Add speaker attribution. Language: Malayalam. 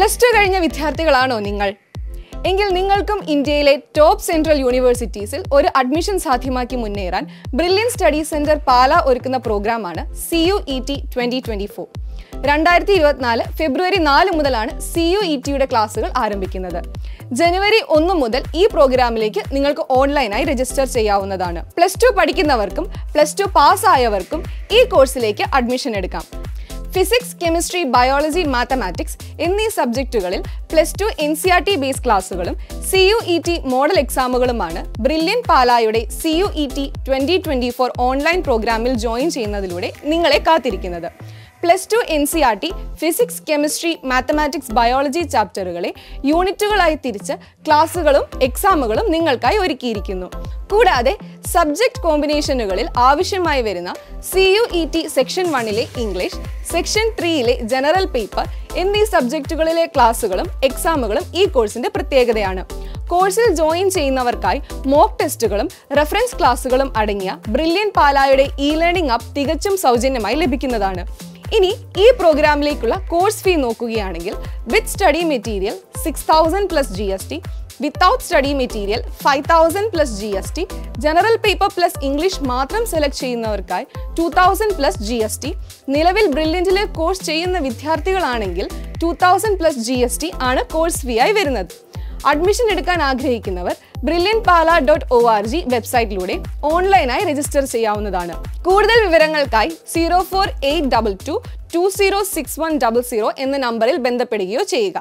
Speaker 1: പ്ലസ് ടു കഴിഞ്ഞ വിദ്യാർത്ഥികളാണോ നിങ്ങൾ? എങ്കിൽ നിങ്ങൾക്കും ഇന്ത്യയിലെ ടോപ്പ് സെൻട്രൽ യൂണിവേഴ്സിറ്റീസിൽ ഒരു അഡ്മിഷൻ സാധ്യമാക്കി മുന്നേറാൻ ബ്രില്യൻ സ്റ്റഡി സെന്റർ പാല ഒരുക്കുന്ന പ്രോഗ്രാമാണ് C U E T twenty twenty four രണ്ടായിരത്തി ഇരുപത്തിനാല് ഫെബ്രുവരി നാല് മുതലാണ് സി യു ഇ ടിയുടെ ക്ലാസ്സുകൾ ആരംഭിക്കുന്നത്. ജനുവരി ഒന്ന് മുതൽ ഈ പ്രോഗ്രാമിലേക്ക് നിങ്ങൾക്ക് ഓൺലൈനായി രജിസ്റ്റർ ചെയ്യാവുന്നതാണ്. പ്ലസ് ടു പഠിക്കുന്നവർക്കും പ്ലസ് ടു പാസ്സായവർക്കും ഈ കോഴ്സിലേക്ക് അഡ്മിഷൻ എടുക്കാം. ഫിസിക്സ് കെമിസ്ട്രി ബയോളജി മാത്തമാറ്റിക്സ് എന്നീ സബ്ജക്റ്റുകളിൽ plus two N C R T base ക്ലാസ്സുകളും C U E T model എക്സാമുകളുമാണ് Brilliant പാലായുടെ C U E T twenty twenty four online പ്രോഗ്രാമിൽ ജോയിൻ ചെയ്യുന്നതിലൂടെ നിങ്ങളെ കാത്തിരിക്കുന്നത്. Plus two N C R T physics chemistry mathematics biology ചാപ്റ്ററുകളെ യൂണിറ്റുകളായി തിരിച്ച് ക്ലാസ്സുകളും എക്സാമുകളും നിങ്ങൾക്കായി ഒരുക്കിയിരിക്കുന്നു. കൂടാതെ സബ്ജക്ട് കോമ്പിനേഷനുകളിൽ ആവശ്യമായി വരുന്ന C U E T section വണ്ണിലെ ഇംഗ്ലീഷ് സെക്ഷൻ ത്രീയിലെ ജനറൽ പേപ്പർ എന്നീ സബ്ജക്റ്റുകളിലെ ക്ലാസ്സുകളും എക്സാമുകളും ഈ കോഴ്സിന്റെ പ്രത്യേകതയാണ്. കോഴ്സിൽ ജോയിൻ ചെയ്യുന്നവർക്കായി മോക്ക് ടെസ്റ്റുകളും റെഫറൻസ് ക്ലാസ്സുകളും അടങ്ങിയ ബ്രില്യൻ പാലായുടെ ഇ ലേണിംഗ് ആപ്പ് തികച്ചും സൗജന്യമായി ലഭിക്കുന്നതാണ്. ഇനി ഈ പ്രോഗ്രാമിലേക്കുള്ള കോഴ്സ് ഫീ നോക്കുകയാണെങ്കിൽ with study material six thousand plus G S T without study material five thousand plus G S T general paper plus English മാത്രം select ചെയ്യുന്നവർക്കായി two thousand plus G S T നിലവിൽ ബ്രില്യന്റിലെ കോഴ്സ് ചെയ്യുന്ന വിദ്യാർത്ഥികളാണെങ്കിൽ two thousand plus G S T ആണ് കോഴ്സ് ഫീ ആയി വരുന്നത്. അഡ്മിഷൻ എടുക്കാൻ ആഗ്രഹിക്കുന്നവർ Brilliant Pala dot O R G വെബ്സൈറ്റിലൂടെ ഓൺലൈനായി രജിസ്റ്റർ ചെയ്യാവുന്നതാണ്. കൂടുതൽ വിവരങ്ങൾക്കായി zero four eight double two two zero six one double zero എന്ന നമ്പറിൽ ബന്ധപ്പെടുകയോ ചെയ്യുക.